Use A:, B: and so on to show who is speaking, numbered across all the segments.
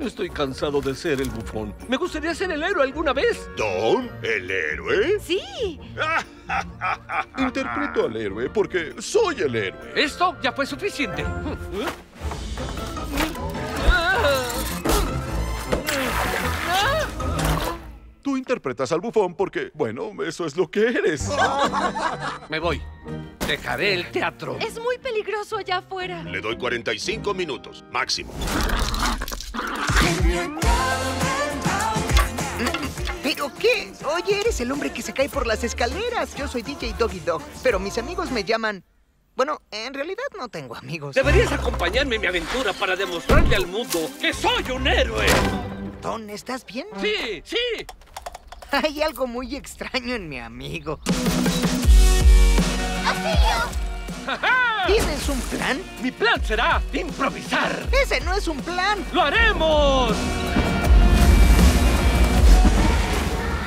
A: Estoy cansado de ser el bufón. Me gustaría ser el héroe alguna vez.
B: ¿Don? ¿El héroe?
C: Sí.
B: Interpreto al héroe porque soy el héroe.
A: Esto ya fue suficiente.
B: ¿Eh? Interpretas al bufón porque, bueno, eso es lo que eres.
A: Me voy. Dejaré el teatro.
C: Es muy peligroso allá afuera.
B: Le doy 45 minutos, máximo.
D: ¿Pero qué? Oye, eres el hombre que se cae por las escaleras. Yo soy DJ Doggy Dog, pero mis amigos me llaman... Bueno, en realidad no tengo amigos.
A: Deberías acompañarme en mi aventura para demostrarle al mundo que soy un héroe.
D: Don, ¿estás bien?
A: Sí, sí.
D: Hay algo muy extraño en mi amigo. ¿Tienes un plan?
A: Mi plan será improvisar.
D: Ese no es un plan.
A: ¡Lo haremos!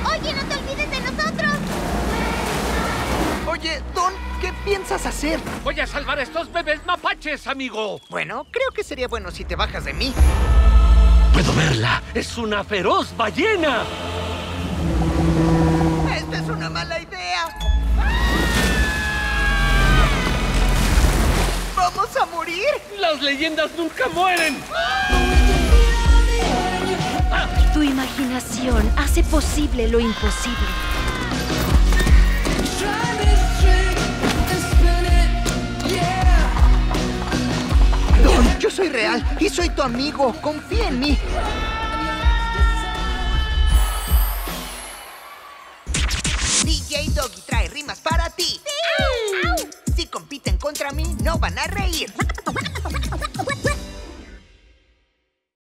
C: Oye, no te olvides de nosotros.
D: Oye, Don, ¿qué piensas hacer?
A: Voy a salvar a estos bebés mapaches, amigo.
D: Bueno, creo que sería bueno si te bajas de mí.
A: Puedo verla. Es una feroz ballena.
D: Esta es una mala idea. ¡Vamos a morir!
A: Las leyendas nunca mueren.
C: Tu imaginación hace posible lo imposible.
D: Don, yo soy real y soy tu amigo. Confía en mí. No van a reír.